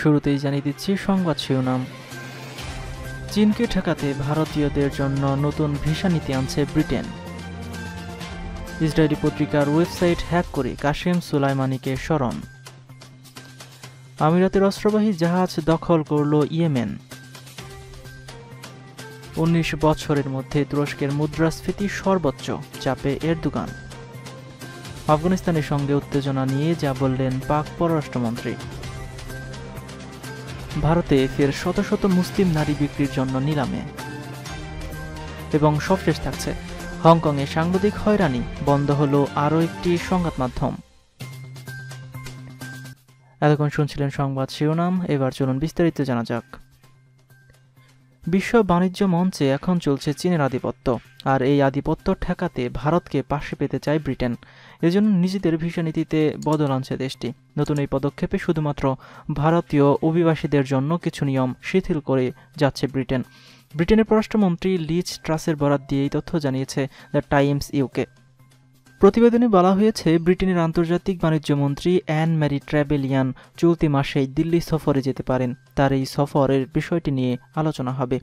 শুরুতেই জানিয়ে দিচ্ছি সংবাদ শিরোনাম। চীনকে ঠেকাতে ভারতীয়দের জন্য নতুন ভিসা নীতি আনছে ব্রিটেন। ইসরায়েলি পত্রিকার ওয়েবসাইট হ্যাক করে কাশেম সুলাইমানিকে স্মরণ। আমিরাতের অস্ত্রবাহী জাহাজ দখল করল ইয়েমেন। উনিশ বছরের মধ্যে তুরস্কের মুদ্রাস্ফীতি সর্বোচ্চ, চাপে এরদোগান। আফগানিস্তানের সঙ্গে উত্তেজনা নিয়ে যা বললেন পাক পররাষ্ট্রমন্ত্রী। ভারতে ফের শত শত মুসলিম নারী বিক্রির জন্য নিলামে। এবং সবশেষ থাকছে, হংকংয়ে সাংবাদিক হয়রানি, বন্ধ হল আরও একটি সংবাদ মাধ্যম। এতক্ষণ শুনছিলেন সংবাদ শিরোনাম, এবার চলুন বিস্তারিত জানা যাক। বিশ্ব বাণিজ্য মঞ্চে এখন চলছে চীনের আধিপত্য, আর এই আধিপত্য ঠেকাতে ভারতকে পাশে পেতে চায় ব্রিটেন। এজন্য নিজেদের ভিসা নীতিতে বদল আনছে দেশটি। নতুন এই পদক্ষেপে শুধুমাত্র ভারতীয় অভিবাসীদের জন্য কিছু নিয়ম শিথিল করে যাচ্ছে ব্রিটেন। ব্রিটেনের পররাষ্ট্রমন্ত্রী লিজ ট্রাসের বরাত দিয়ে এই তথ্য জানিয়েছে দ্য টাইমস ইউকে। প্রতিবেদনে বলা হয়েছে, ব্রিটেনের আন্তর্জাতিক বাণিজ্য মন্ত্রী অ্যান ম্যারি ট্র্যাভেলিয়ান চলতি মাসেই দিল্লি সফরে যেতে পারেন। তার এই সফরের বিষয়টি নিয়ে আলোচনা হবে।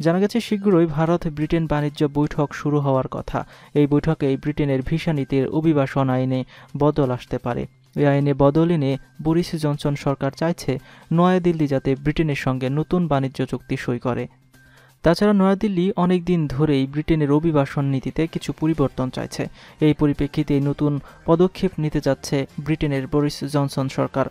জানা গেছে, শীঘ্রই ভারত ব্রিটেন বাণিজ্য বৈঠক শুরু হওয়ার কথা। এই বৈঠকে ব্রিটেনের ভিসা নীতির অভিবাসন আইনে বদল আসতে পারে। এই আইনে বদল এনে বরিস জনসন সরকার চাইছে, নয়াদিল্লি যাতে ব্রিটেনের সঙ্গে নতুন বাণিজ্য চুক্তি সই করে। তাছাড়া নয়াদিল্লি অনেক দিন ধরেই ব্রিটেনের অভিবাসন নীতিতে কিছু পরিবর্তন চাইছে। এই পরিপ্রেক্ষিতে নতুন পদক্ষেপ নিতে যাচ্ছে ব্রিটেনের বরিস জনসন সরকার।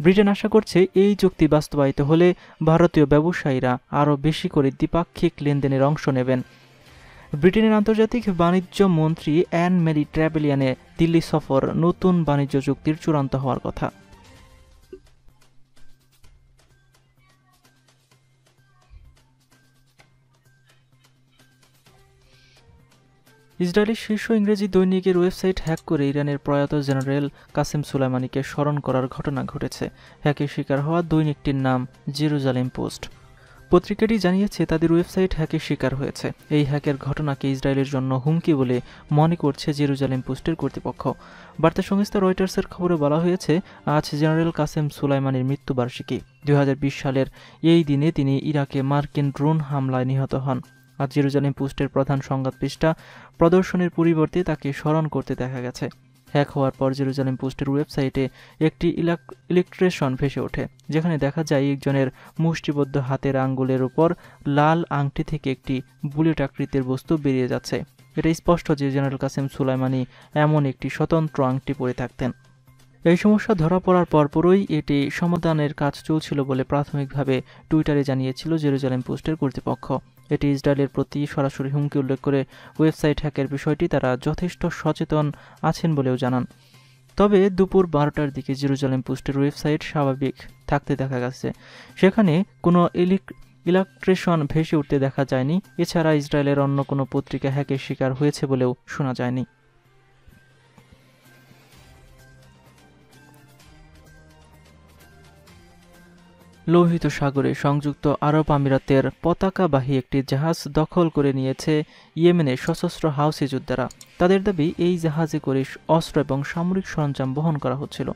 ব্রিটেন আশা করছে এই চুক্তি বাস্তবায়িত হলে ভারতীয় ব্যবসায়ীরা আরও বেশি করে দ্বিপাক্ষিক লেনদেনের অংশ নেবেন। ব্রিটেনের আন্তর্জাতিক বাণিজ্য মন্ত্রী অ্যান মেরি ট্র্যাভেলিয়ানের দিল্লি সফর নতুন বাণিজ্য চুক্তির চূড়ান্ত হওয়ার কথা। ইসরায়েলের শীর্ষ ইংরেজি দৈনিকের ওয়েবসাইট হ্যাক করে ইরানের প্রয়াত জেনারেল কাসেম সুলাইমানিকে স্মরণ করার ঘটনা ঘটেছে। হ্যাকের শিকার হওয়া দৈনিকটির নাম জেরুজালেম পোস্ট। পত্রিকাটি জানিয়েছে, তাদের ওয়েবসাইট হ্যাকের শিকার হয়েছে। এই হ্যাকের ঘটনাকে ইসরায়েলের জন্য হুমকি বলে মনে করছে জেরুজালেম পোস্টের কর্তৃপক্ষ। বার্তা সংস্থা রয়টার্সের খবরে বলা হয়েছে, আজ জেনারেল কাসেম সুলাইমানির মৃত্যুবার্ষিকী। দু হাজার বিশ সালের এই দিনে তিনি ইরাকে মার্কিন ড্রোন হামলায় নিহত হন। আজ জেরুজালেম পোস্টের প্রধান সংবাদ পৃষ্ঠা প্রদর্শনের পরিবর্তে তাকে স্মরণ করতে দেখা গেছে। হ্যাক হওয়ার পর জেরুজালেম পোস্টের ওয়েবসাইটে একটি ইলেকট্রেশন ভেসে ওঠে, যেখানে দেখা যায় একজনের মুষ্টিবদ্ধ হাতের আঙ্গুলের উপর লাল আংটি থেকে একটি বুলেট আকৃতির বস্তু বেরিয়ে যাচ্ছে। এটা স্পষ্ট যে জেনারেল কাসেম সুলাইমানি এমন একটি স্বতন্ত্র আংটি পরে থাকতেন। এই সমস্যা ধরা পড়ার পরপরই এটি সমাধানের কাজ চলছিল বলে প্রাথমিকভাবে টুইটারে জানিয়েছিল জেরুজালেম পোস্টের কর্তৃপক্ষ। এটি ইসরায়েলের প্রতি সরাসরি হুমকি উল্লেখ করে ওয়েবসাইট হ্যাকের বিষয়টি তারা যথেষ্ট সচেতন আছেন বলেও জানান। তবে দুপুর বারোটার দিকে জেরুজালেম পোস্টের ওয়েবসাইট স্বাভাবিক থাকতে দেখা গেছে। সেখানে কোনো ইলেকট্রেশন ভেসে উঠতে দেখা যায়নি। এছাড়া ইসরায়েলের অন্য কোনো পত্রিকা হ্যাকের শিকার হয়েছে বলেও শোনা যায়নি। লোহিত সাগরে সংযুক্ত আরব আমিরাতের পতাকাবাহী একটি জাহাজ দখল করে নিয়েছে ইয়েমেনের সশস্ত্র হাউসি যোদ্ধারা। তাদের দাবি, এই জাহাজে করে অস্ত্র এবং সামরিক সরঞ্জাম বহন করা হচ্ছিল।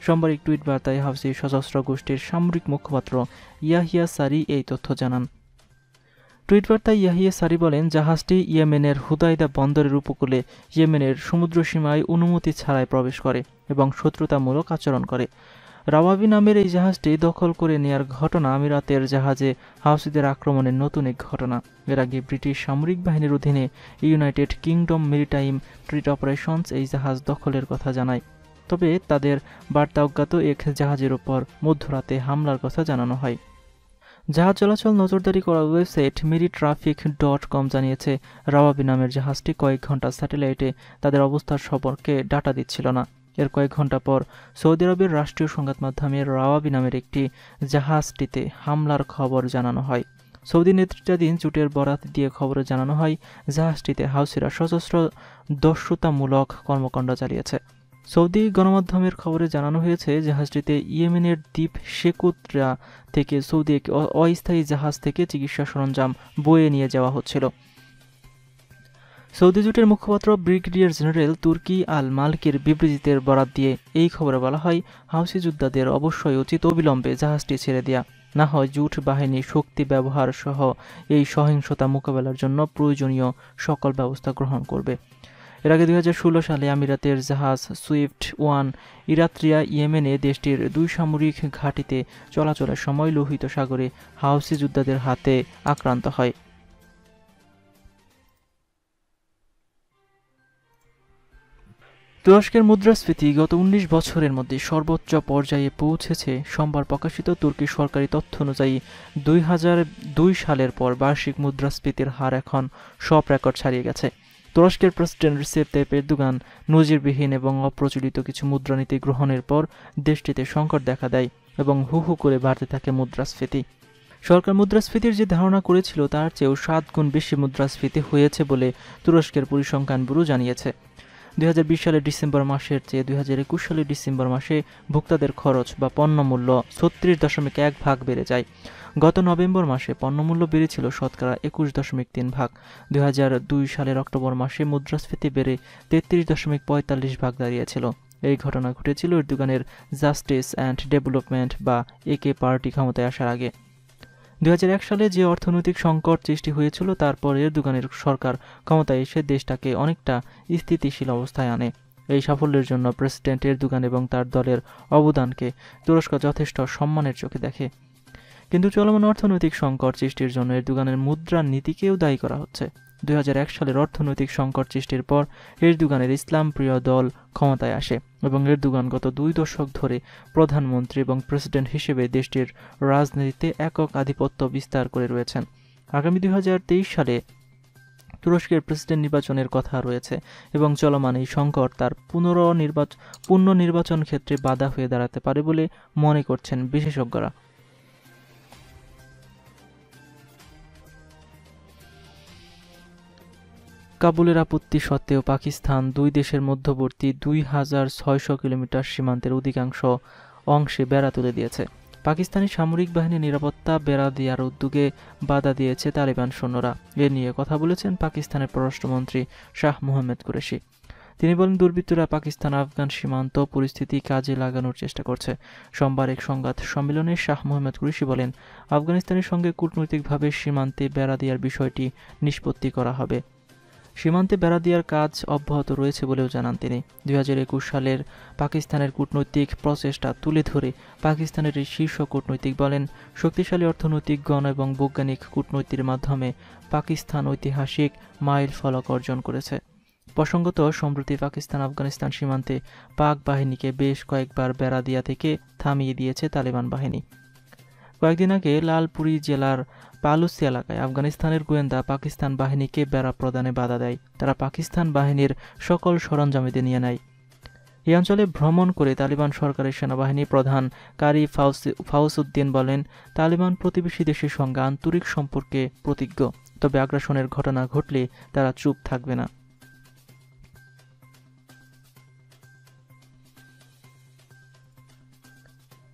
সোমবার এক টুইট বার্তায় হাউসি সশস্ত্র গোষ্ঠীর সামরিক মুখপাত্র ইয়াহিয়া সারি এই তথ্য জানান। টুইট বার্তায় ইয়াহিয়া সারি বলেন, জাহাজটি ইয়েমেনের হুদাইদা বন্দরের উপকূলে ইয়েমেনের সমুদ্রসীমায় অনুমতি ছাড়াই প্রবেশ করে এবং শত্রুতামূলক আচরণ করে। রাওয়াবি নামের এই জাহাজটি দখল করে নেয়ার ঘটনা আমিরাতের জাহাজে হাউসিদের আক্রমণের নতুন এক ঘটনা। এর আগে ব্রিটিশ সামরিক বাহিনীর অধীনে United Kingdom maritime trade operations এই জাহাজ দখলের কথা জানায়। তবে তাদের বার্তা অজ্ঞাত এক জাহাজের ওপর মধ্যরাতে হামলার কথা জানানো হয়। জাহাজ চলাচল নজরদারি করা website marine traffic dot com জানিয়েছে, রাওয়াবি নামের জাহাজটি কয়েক ঘণ্টা স্যাটেলাইটে তাদের অবস্থার সম্পর্কে ডাটা দিচ্ছিল না। এর কয়েক ঘণ্টা পর সৌদি আরবের রাষ্ট্রীয় সংবাদ মাধ্যমে রাওয়াবি নামের একটি জাহাজটিতে হামলার খবর জানানো হয়। সৌদি নেতৃত্বাধীন জোটের বরাত দিয়ে খবরে জানানো হয়, জাহাজটিতে হাউসিরা সশস্ত্র দস্যুতামূলক কর্মকাণ্ড চালিয়েছে। সৌদি গণমাধ্যমের খবরে জানানো হয়েছে, জাহাজটিতে ইয়েমেনের দ্বীপ শেকুত্রা থেকে সৌদি অস্থায়ী জাহাজ থেকে চিকিৎসা সরঞ্জাম বয়ে নিয়ে যাওয়া হচ্ছিল। সৌদি জোটের মুখপাত্র ব্রিগেডিয়ার জেনারেল তুর্কি আল মালকির বিবৃতিতে বরাত দিয়ে এই খবরে বলা হয়, হাউসি যোদ্ধাদের অবশ্যই উচিত অবিলম্বে জাহাজটি ছেড়ে দেয়া। না হয় জুট বাহিনী শক্তি ব্যবহার সহ এই সহিংসতা মোকাবেলার জন্য প্রয়োজনীয় সকল ব্যবস্থা গ্রহণ করবে। এর আগে দুই হাজার ষোলো সালে আমিরাতের জাহাজ সুইফট ওয়ান ইরাত্রিয়া ইয়েমেনে দেশটির দুই সামরিক ঘাঁটিতে চলাচলের সময় লোহিত সাগরে হাউসি যোদ্ধাদের হাতে আক্রান্ত হয়। তুরস্কের মুদ্রাস্ফীতি গত ১৯ বছরের মধ্যে সর্বোচ্চ পর্যায়ে পৌঁছেছে। সোমবার প্রকাশিত তুর্কি সরকারি তথ্য অনুযায়ী দুই দুই সালের পর বার্ষিক মুদ্রাস্ফীতির হার এখন সব রেকর্ড ছাড়িয়ে গেছে। তুরস্কের প্রেসিডেন্ট রিসেপ তাইপ এরদোগান নজিরবিহীন এবং অপ্রচলিত কিছু মুদ্রানীতি গ্রহণের পর দেশটিতে সংকট দেখা দেয় এবং হু হু করে বাড়তে থাকে মুদ্রাস্ফীতি। সরকার মুদ্রাস্ফীতির যে ধারণা করেছিল, তার চেয়েও সাত গুণ বেশি মুদ্রাস্ফীতি হয়েছে বলে তুরস্কের পরিসংখ্যান ব্যুরো জানিয়েছে। দুই হাজার বিশ সালের ডিসেম্বর মাসের চেয়ে দুই হাজার একুশ সালের ডিসেম্বর মাসে ভোক্তাদের খরচ বা পণ্যমূল্য ছত্রিশ দশমিক এক ভাগ বেড়ে যায়। গত নভেম্বর মাসে পণ্যমূল্য বেড়েছিল শতকরা একুশ দশমিক তিন ভাগ। দুই হাজার দুই সালের অক্টোবর মাসে মুদ্রাস্ফীতি বেড়ে তেত্রিশ দশমিক পঁয়তাল্লিশ ভাগ দাঁড়িয়েছিল। এই ঘটনা ঘটেছিল এরদোগানের জাস্টিস অ্যান্ড ডেভেলপমেন্ট বা একে পার্টি ক্ষমতায় আসার আগে। দুই হাজার এক সালে যে অর্থনৈতিক সংকট সৃষ্টি হয়েছিল, তারপর এরদোগানের সরকার ক্ষমতায় এসে দেশটাকে অনেকটা স্থিতিশীল অবস্থায় আনে। এই সাফল্যের জন্য প্রেসিডেন্ট এরদোগান এবং তার দলের অবদানকে তুরস্ক যথেষ্ট সম্মানের চোখে দেখে। কিন্তু চলমান অর্থনৈতিক সংকট সৃষ্টির জন্য এরদোগানের মুদ্রা নীতিকেও দায়ী করা হচ্ছে। দুই হাজার এক সালের অর্থনৈতিক সংকট সৃষ্টির পর এরদোগানের ইসলাম প্রিয় দল ক্ষমতায় আসে এবং এরদোগান গত দুই দশক ধরে প্রধানমন্ত্রী এবং প্রেসিডেন্ট হিসেবে দেশটির রাজনীতিতে একক আধিপত্য বিস্তার করে রয়েছেন। আগামী দুই হাজার তেইশ সালে তুরস্কের প্রেসিডেন্ট নির্বাচনের কথা রয়েছে এবং চলমান এই সংকট তার পুনর্নির্বাচন পুনর্নির্বাচন ক্ষেত্রে বাধা হয়ে দাঁড়াতে পারে বলে মনে করছেন বিশেষজ্ঞরা। কাবুলের আপত্তি সত্ত্বেও পাকিস্তান দুই দেশের মধ্যবর্তী দুই হাজার ছয়শো কিলোমিটার সীমান্তের অধিকাংশ অংশে বেড়া তুলে দিয়েছে। পাকিস্তানি সামরিক বাহিনীর নিরাপত্তা বেড়া দেওয়ার উদ্যোগে বাধা দিয়েছে তালিবান সৈন্যরা। এ নিয়ে কথা বলেছেন পাকিস্তানের পররাষ্ট্রমন্ত্রী শাহ মোহাম্মদ কুরেশি। তিনি বলেন, দুর্বৃত্তরা পাকিস্তান আফগান সীমান্ত পরিস্থিতি কাজে লাগানোর চেষ্টা করছে। সোমবার এক সংবাদ সম্মেলনে শাহ মোহাম্মদ কুরেশি বলেন, আফগানিস্তানের সঙ্গে কূটনৈতিকভাবে সীমান্তে বেড়া দেওয়ার বিষয়টি নিষ্পত্তি করা হবে। সীমান্তে বেড়া দেওয়ার কাজ অব্যাহত রয়েছে বলেও জানান তিনি। দুই হাজার একুশ সালের পাকিস্তানের কূটনৈতিক প্রচেষ্টা তুলে ধরে পাকিস্তানের এই শীর্ষ কূটনৈতিক বলেন, শক্তিশালী অর্থনৈতিক গণ এবং বৈজ্ঞানিক কূটনৈতির মাধ্যমে পাকিস্তান ঐতিহাসিক মাইল ফলক অর্জন করেছে। প্রসঙ্গত, সম্প্রতি পাকিস্তান আফগানিস্তান সীমান্তে পাক বাহিনীকে বেশ কয়েকবার বেড়া দিয়া থেকে থামিয়ে দিয়েছে তালেবান বাহিনী। কয়েকদিন আগে লালপুরি জেলার পালুসি এলাকায় আফগানিস্তানের গোয়েন্দা পাকিস্তান বাহিনীকে বেড়া প্রদানে বাধা দেয়। তারা পাকিস্তান বাহিনীর সকল সরঞ্জামিতে নিয়ে নেয়। এই অঞ্চলে ভ্রমণ করে তালিবান সরকারের সেনাবাহিনী প্রধান কারি ফাউসুদ্দিন বলেন, তালিবান প্রতিবেশী দেশের সঙ্গে আন্তরিক সম্পর্কে প্রতিজ্ঞ, তবে আগ্রাসনের ঘটনা ঘটলে তারা চুপ থাকবে না।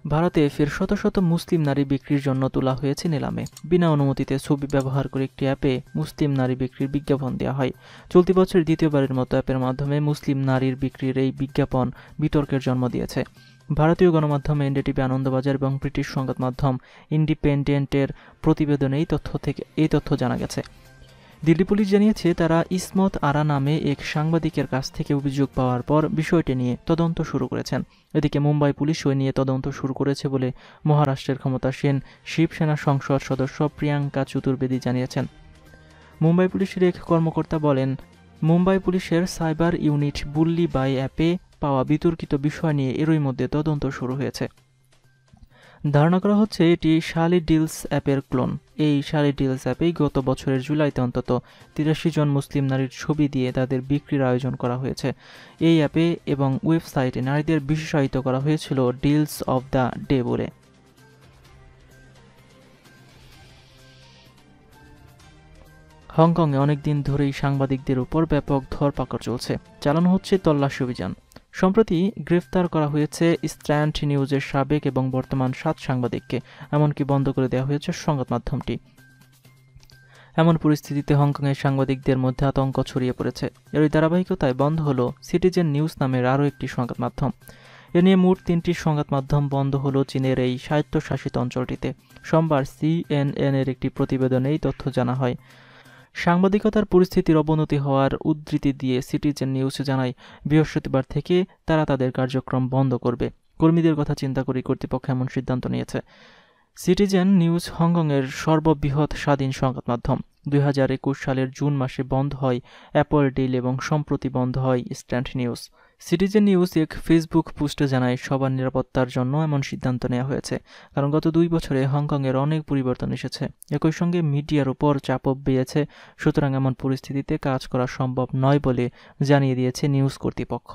ভারতে ফের শত শত মুসলিম নারী বিক্রির জন্য তোলা হয়েছে নিলামে। বিনা অনুমতিতে ছবি ব্যবহার করে একটি অ্যাপে মুসলিম নারী বিক্রির বিজ্ঞাপন দেওয়া হয়। চলতি বছর দ্বিতীয়বারের মতো অ্যাপের মাধ্যমে মুসলিম নারীর বিক্রির এই বিজ্ঞাপন বিতর্কের জন্ম দিয়েছে। ভারতীয় গণমাধ্যম এনডিটিভি, আনন্দবাজার এবং ব্রিটিশ সংবাদ মাধ্যম ইন্ডিপেন্ডেন্টের প্রতিবেদনে এই তথ্য থেকে এই তথ্য জানা গেছে। দিল্লি পুলিশ জানিয়েছে, তারা ইসমত আরা নামে এক সাংবাদিকের কাছ থেকে অভিযোগ পাওয়ার পর বিষয়টি নিয়ে তদন্ত শুরু করেছেন। এদিকে মুম্বাই পুলিশ ওই নিয়ে তদন্ত শুরু করেছে বলে মহারাষ্ট্রের ক্ষমতাসীন শিবসেনা সংসদ সদস্য প্রিয়াঙ্কা চতুর্বেদী জানিয়েছেন। মুম্বাই পুলিশের এক কর্মকর্তা বলেন, মুম্বাই পুলিশের সাইবার ইউনিট বুল্লি বাই অ্যাপে পাওয়া বিতর্কিত বিষয় নিয়ে এরই মধ্যে তদন্ত শুরু হয়েছে। ধারণা করা হচ্ছে, এটি শালি ডিলস অ্যাপের ক্লোন। এই শালি ডিলস অ্যাপেই গত বছরের জুলাইতে অন্তত তিরাশি জন মুসলিম নারীর ছবি দিয়ে তাদের বিক্রির আয়োজন করা হয়েছে। এই অ্যাপে এবং ওয়েবসাইটে নারীদের বিশেষায়িত করা হয়েছিল ডিলস অব দ্য ডে বলে। হংকংয়ে অনেকদিন ধরেই সাংবাদিকদের উপর ব্যাপক ধরপাকড় চলছে। চালানো হচ্ছে তল্লাশি অভিযান। সম্প্রতি গ্রেফতার করা হয়েছে স্ট্যান্ড নিউজের সাবেক এবং বর্তমান সাত সাংবাদিককে, এমনকি বন্ধ করে দেওয়া হয়েছে সংবাদ মাধ্যমটি। এমন পরিস্থিতিতে হংকংয়ের সাংবাদিকদের মধ্যে আতঙ্ক ছড়িয়ে পড়েছে। এরই ধারাবাহিকতায় বন্ধ হলো সিটিজেন নিউজ নামের আরও একটি সংবাদ মাধ্যম। এ নিয়ে মোট তিনটি সংবাদ মাধ্যম বন্ধ হলো চীনের এই স্বায়ত্তশাসিত অঞ্চলটিতে। সোমবার সিএনএন এর একটি প্রতিবেদনে এই তথ্য জানা হয়। সাংবাদিকতার পরিস্থিতির অবনতি হওয়ার উদ্ধৃতি দিয়ে সিটিজেন নিউজ জানায়, বৃহস্পতিবার থেকে তারা তাদের কার্যক্রম বন্ধ করবে। কর্মীদের কথা চিন্তা করে কর্তৃপক্ষ এমন সিদ্ধান্ত নিয়েছে। সিটিজেন নিউজ হংকংয়ের সর্ববৃহৎ স্বাধীন সংবাদ মাধ্যম। দুই হাজার একুশ সালের জুন মাসে বন্ধ হয় অ্যাপল ডিল এবং সম্প্রতি বন্ধ হয় স্ট্যান্ড নিউজ। সিটিজেন নিউজ এক ফেসবুক পোস্টে জানায়, সবার নিরাপত্তার জন্য এমন সিদ্ধান্ত নেওয়া হয়েছে, কারণ গত দুই বছরে হংকংয়ের অনেক পরিবর্তন এসেছে। একই সঙ্গে মিডিয়ার উপর চাপও বেড়েছে, সুতরাং এমন পরিস্থিতিতে কাজ করা সম্ভব নয় বলে জানিয়ে দিয়েছে নিউজ কর্তৃপক্ষ।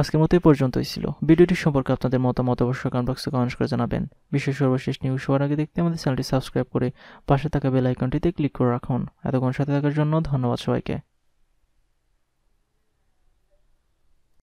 আজকের মতো এই পর্যন্তই ছিল। ভিডিওটি সম্পর্কে আপনাদের মতামত অবশ্যই কমেন্ট বক্সে কমেন্ট করে জানাবেন। বিশ্বের সর্বশেষ নিউজ হওয়ার আগে দেখতে আমাদের চ্যানেলটি সাবস্ক্রাইব করে পাশে থাকা বেল আইকনটিতে ক্লিক করে রাখুন। এতক্ষণ সাথে থাকার জন্য ধন্যবাদ সবাইকে।